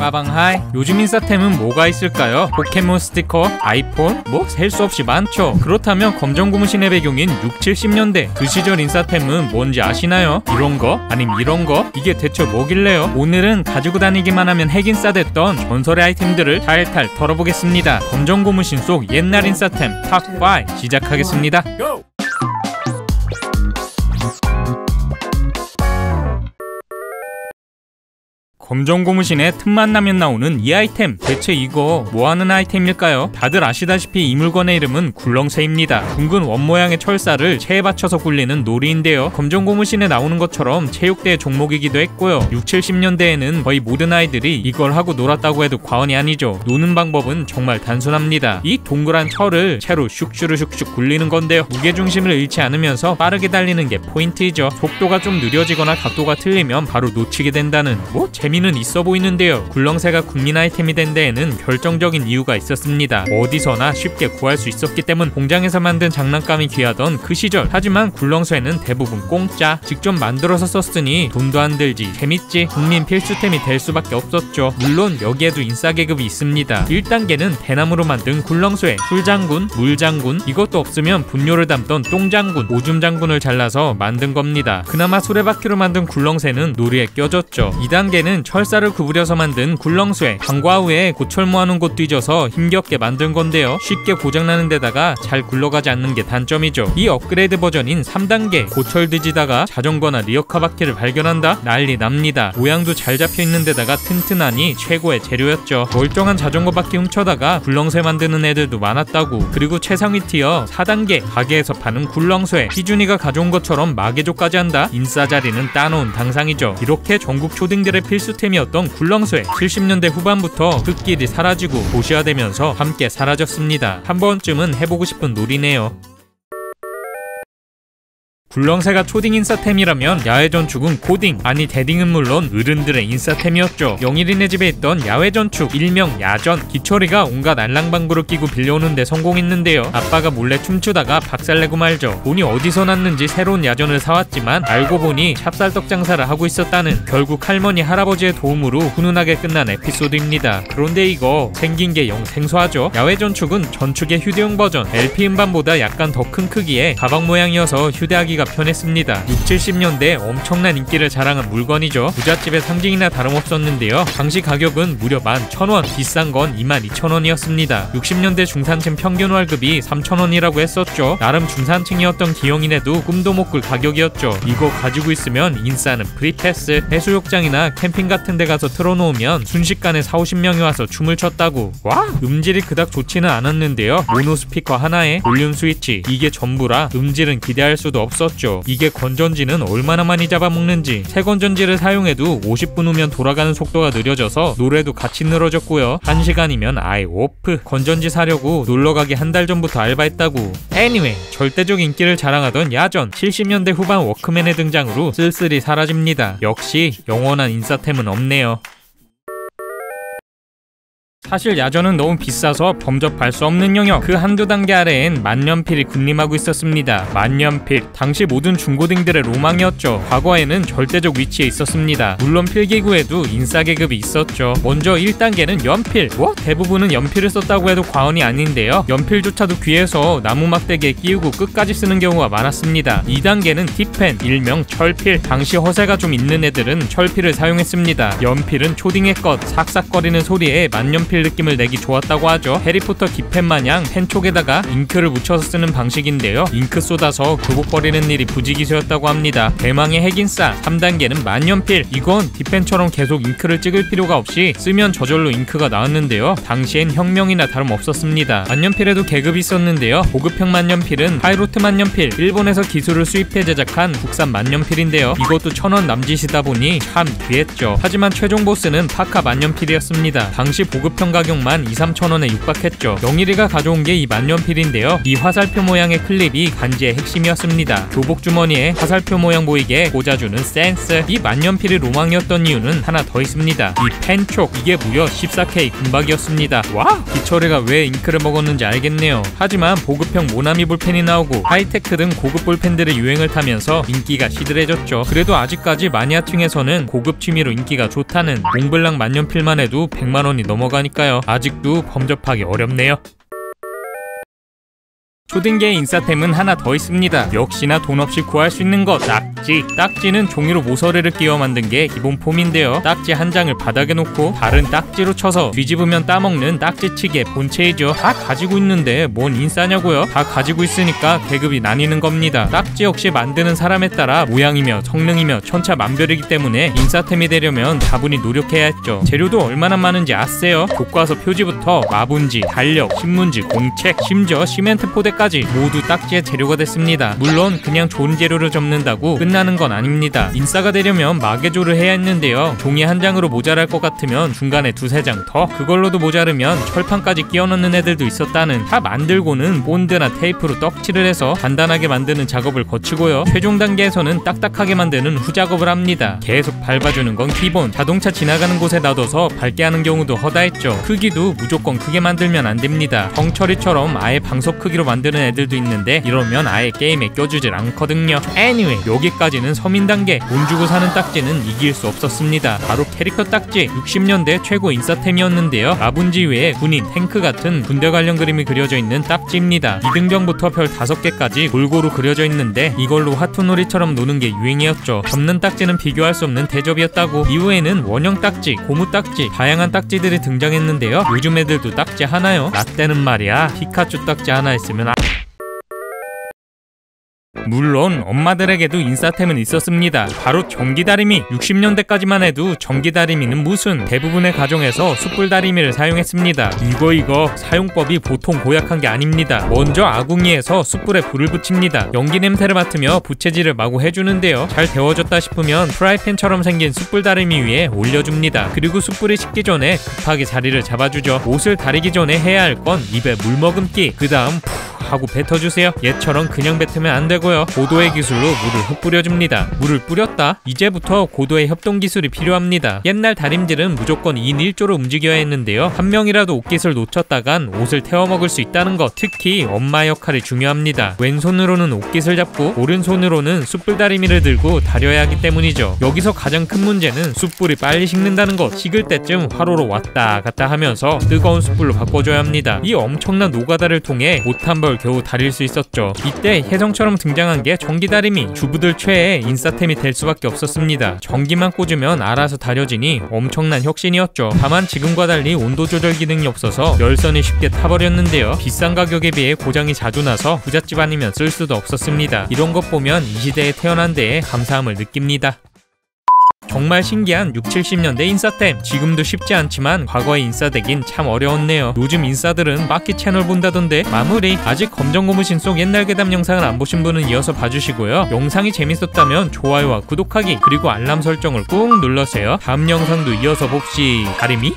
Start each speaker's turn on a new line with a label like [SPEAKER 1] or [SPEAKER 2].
[SPEAKER 1] 빠방하이 요즘 인싸템은 뭐가 있을까요? 포켓몬 스티커? 아이폰? 뭐 셀 수 없이 많죠 그렇다면 검정고무신의 배경인 6, 70년대 그 시절 인싸템은 뭔지 아시나요? 이런 거? 아님 이런 거? 이게 대체 뭐길래요? 오늘은 가지고 다니기만 하면 핵인싸 됐던 전설의 아이템들을 탈탈 털어보겠습니다 검정고무신 속 옛날 인싸템 top5 시작하겠습니다 검정 고무신에 틈만 나면 나오는 이 아이템. 대체 이거 뭐하는 아이템일까요? 다들 아시다시피 이 물건의 이름은 굴렁쇠입니다. 둥근 원 모양의 철사를 체에 받쳐서 굴리는 놀이인데요. 검정 고무신에 나오는 것처럼 체육대회 종목이기도 했고요. 6, 70년대에는 거의 모든 아이들이 이걸 하고 놀았다고 해도 과언이 아니죠. 노는 방법은 정말 단순합니다. 이 동그란 철을 채로 슉슈르슉슉 굴리는 건데요. 무게중심을 잃지 않으면서 빠르게 달리는 게 포인트이죠. 속도가 좀 느려지거나 각도가 틀리면 바로 놓치게 된다는 뭐 재미 의미는 있어 보이는데요. 굴렁쇠가 국민 아이템이 된 데에는 결정적인 이유가 있었습니다. 어디서나 쉽게 구할 수 있었기 때문 공장에서 만든 장난감이 귀하던 그 시절. 하지만 굴렁쇠는 대부분 공짜. 직접 만들어서 썼으니 돈도 안 들지. 재밌지. 국민 필수템이 될 수밖에 없었죠. 물론 여기에도 인싸 계급이 있습니다. 1단계는 대나무로 만든 굴렁쇠, 술장군, 물장군, 이것도 없으면 분뇨를 담던 똥장군, 오줌장군을 잘라서 만든 겁니다. 그나마 수레바퀴로 만든 굴렁쇠는 놀이에 껴졌죠. 2단계는 철사를 구부려서 만든 굴렁쇠 방과 후에 고철 모아놓은 곳 뒤져서 힘겹게 만든 건데요. 쉽게 고장나는 데다가 잘 굴러가지 않는 게 단점이죠. 이 업그레이드 버전인 3단계 고철 뒤지다가 자전거나 리어카 바퀴를 발견한다? 난리 납니다. 모양도 잘 잡혀있는 데다가 튼튼하니 최고의 재료였죠. 멀쩡한 자전거 바퀴 훔쳐다가 굴렁쇠 만드는 애들도 많았다고. 그리고 최상위 tier 4단계 가게에서 파는 굴렁쇠. 희준이가 가져온 것처럼 마개조까지 한다? 인싸 자리는 따놓은 당상이죠. 이렇게 전국 초딩들의 필수 시스템이었던 굴렁쇠 70년대 후반부터 흙길이 사라지고 도시화되면서 함께 사라졌습니다. 한 번쯤은 해보고 싶은 놀이네요. 굴렁쇠가 초딩 인싸템이라면 야외 전축은 고딩 아니 대딩은 물론 어른들의 인싸템이었죠. 영일이네 집에 있던 야외 전축 일명 야전 기철이가 온갖 알랑방구를 끼고 빌려오는데 성공했는데요. 아빠가 몰래 춤추다가 박살내고 말죠. 돈이 어디서 났는지 새로운 야전을 사왔지만 알고 보니 찹쌀떡 장사를 하고 있었다는 결국 할머니 할아버지의 도움으로 훈훈하게 끝난 에피소드입니다. 그런데 이거 생긴 게 영 생소하죠. 야외 전축은 전축의 휴대용 버전 LP 음반보다 약간 더 큰 크기에 가방 모양이어서 휴대하기가 구하기가 편했습니다. 6, 70년대 엄청난 인기를 자랑한 물건이죠. 부잣집의 상징이나 다름없었는데요. 당시 가격은 무려 11,000원, 비싼 건 22,000원이었습니다. 60년대 중산층 평균 월급이 3,000원이라고 했었죠. 나름 중산층이었던 기영이네도 꿈도 못 꿀 가격이었죠. 이거 가지고 있으면 인싸는 free pass, 해수욕장이나 캠핑 같은 데 가서 틀어놓으면 순식간에 4, 50명이 와서 춤을 췄다고. 와! 음질이 그닥 좋지는 않았는데요. 모노 스피커 하나에 볼륨 스위치, 이게 전부라 음질은 기대할 수도 없었 있었죠. 이게 건전지는 얼마나 많이 잡아먹는지 새 건전지를 사용해도 50분 후면 돌아가는 속도가 느려져서 노래도 같이 늘어졌고요. 1시간이면 아예 오프 건전지 사려고 놀러가기 한 달 전부터 알바했다고 anyway 절대적 인기를 자랑하던 야전 70년대 후반 워크맨의 등장으로 쓸쓸히 사라집니다. 역시 영원한 인싸템은 없네요. 사실 야전은 너무 비싸서 범접할 수 없는 영역. 그 한두 단계 아래엔 만년필이 군림하고 있었습니다. 만년필. 당시 모든 중고딩들의 로망이었죠. 과거에는 절대적 위치에 있었습니다. 물론 필기구에도 인싸 계급이 있었죠. 먼저 1단계는 연필. 뭐? 대부분은 연필을 썼다고 해도 과언이 아닌데요. 연필조차도 귀해서 나무 막대기에 끼우고 끝까지 쓰는 경우가 많았습니다. 2단계는 dip pen 일명 철필. 당시 허세가 좀 있는 애들은 철필을 사용했습니다. 연필은 초딩의 것 사각거리는 소리에 만년필 연필 느낌을 내기 좋았다고 하죠. 해리포터 깃펜 마냥 펜 촉에다가 잉크를 묻혀서 쓰는 방식인데요. 잉크 쏟아서 굴곡거리는 일이 부지기수였다고 합니다. 대망의 핵인싸 3단계는 만년필 이건 dip pen처럼 계속 잉크를 찍을 필요가 없이 쓰면 저절로 잉크가 나왔는데요. 당시엔 혁명이나 다름없었습니다. 만년필에도 계급이 있었는데요. 고급형 만년필은 파이로트 만년필 일본에서 기술을 수입해 제작한 국산 만년필인데요. 이것도 천원 남짓이다 보니 참 귀했죠. 하지만 최종 보스는 파카 만년필이었습니다. 당시 보급형 일반 가격만 2, 3천원에 육박했죠. 영일이가 가져온 게 이 만년필인데요. 이 화살표 모양의 클립이 간지의 핵심이었습니다. 교복 주머니에 화살표 모양 보이게 꽂아주는 센스. 이 만년필이 로망이었던 이유는 하나 더 있습니다. 이 펜촉 이게 무려 14K 금박이었습니다. 와! 기철이가 왜 잉크를 먹었는지 알겠네요. 하지만 보급형 모나미 볼펜이 나오고 하이테크 등 고급 볼펜들의 유행을 타면서 인기가 시들해졌죠. 그래도 아직까지 마니아층에서는 고급 취미로 인기가 좋다는 몽블랑 만년필만 해도 100만 원이 넘어가니까 요. 아직도 범접하기 어렵네요. 초등계 인싸템은 하나 더 있습니다. 역시나 돈 없이 구할 수 있는 것 딱지. 딱지는 종이로 모서리를 끼워 만든 게 기본 폼인데요. 딱지 한 장을 바닥에 놓고 다른 딱지로 쳐서 뒤집으면 따먹는 딱지치기의 본체이죠. 다 가지고 있는데 뭔 인싸냐고요? 다 가지고 있으니까 계급이 나뉘는 겁니다. 딱지 역시 만드는 사람에 따라 모양이며 성능이며 천차만별이기 때문에 인싸템이 되려면 다분히 노력해야 했죠. 재료도 얼마나 많은지 아세요? 교과서 표지부터 마분지, 달력, 신문지, 공책, 심지어 시멘트 포대 모두 딱지의 재료가 됐습니다. 물론 그냥 좋은 재료를 접는다고 끝나는 건 아닙니다. 인싸가 되려면 마개조를 해야 했는데요. 종이 한 장으로 모자랄 것 같으면 중간에 두세 장 더, 그걸로도 모자르면 철판까지 끼워 넣는 애들도 있었다는 다 만들고는 본드나 테이프로 떡칠을 해서 간단하게 만드는 작업을 거치고요. 최종 단계에서는 딱딱하게 만드는 후작업을 합니다. 계속 밟아주는 건 기본. 자동차 지나가는 곳에 놔둬서 밝게 하는 경우도 허다했죠. 크기도 무조건 크게 만들면 안 됩니다. 정처리처럼 아예 방석 크기로 만드는 애들도 있는데 이러면 아예 게임에 껴주질 않거든요. anyway 여기까지는 서민 단계. 돈 주고 사는 딱지는 이길 수 없었습니다. 바로 캐릭터 딱지. 60년대 최고 인싸템이었는데요. 라분지 외에 군인, 탱크 같은 군대 관련 그림이 그려져 있는 딱지입니다. 이등병부터 별 5개까지 골고루 그려져 있는데 이걸로 화투놀이처럼 노는 게 유행이었죠. 접는 딱지는 비교할 수 없는 대접이었다고. 이후에는 원형 딱지, 고무 딱지, 다양한 딱지들이 등장했는데요. 요즘 애들도 딱지 하나요? 라떼는 말이야. 피카츄 딱지 하나 있으면 아... 물론 엄마들에게도 인싸템은 있었습니다. 바로 전기다리미. 60년대까지만 해도 전기다리미는 무슨 대부분의 가정에서 숯불다리미를 사용했습니다. 이거 이거 사용법이 보통 고약한 게 아닙니다. 먼저 아궁이에서 숯불에 불을 붙입니다. 연기 냄새를 맡으며 부채질을 마구 해주는데요. 잘 데워졌다 싶으면 프라이팬처럼 생긴 숯불다리미 위에 올려줍니다. 그리고 숯불이 식기 전에 급하게 자리를 잡아주죠. 옷을 다리기 전에 해야 할 건 입에 물 머금기. 그 다음 푹 하고 뱉어주세요. 얘처럼 그냥 뱉으면 안 되고 요. 고도의 기술로 물을 흩뿌려줍니다. 물을 뿌렸다? 이제부터 고도의 협동 기술이 필요합니다. 옛날 다림질은 무조건 2인 1조로 움직여야 했는데요. 한 명이라도 옷깃을 놓쳤다간 옷을 태워 먹을 수 있다는 것. 특히 엄마 역할이 중요합니다. 왼손으로는 옷깃을 잡고 오른손으로는 숯불 다리미를 들고 다려야 하기 때문이죠. 여기서 가장 큰 문제는 숯불이 빨리 식는다는 것. 식을 때쯤 화로로 왔다 갔다 하면서 뜨거운 숯불로 바꿔줘야 합니다. 이 엄청난 노가다를 통해 옷 한 벌 겨우 다릴 수 있었죠. 이때 혜성처럼 등장 한 게 전기다리미. 주부들 최애 인싸템이 될 수밖에 없었습니다. 전기만 꽂으면 알아서 다려지니 엄청난 혁신이었죠. 다만 지금과 달리 온도 조절 기능이 없어서 열선이 쉽게 타버렸는데요. 비싼 가격에 비해 고장이 자주 나서 부잣집 아니면 쓸 수도 없었습니다. 이런 것 보면 이 시대에 태어난 데에 감사함을 느낍니다. 정말 신기한 6, 70년대 인싸템. 지금도 쉽지 않지만 과거의 인싸되긴 참 어려웠네요. 요즘 인싸들은 마키 채널 본다던데 마무리 아직 검정 고무신 속 옛날 괴담 영상을 안 보신 분은 이어서 봐주시고요. 영상이 재밌었다면 좋아요와 구독하기 그리고 알람 설정을 꾹 눌러주세요. 다음 영상도 이어서 봅시. 다리미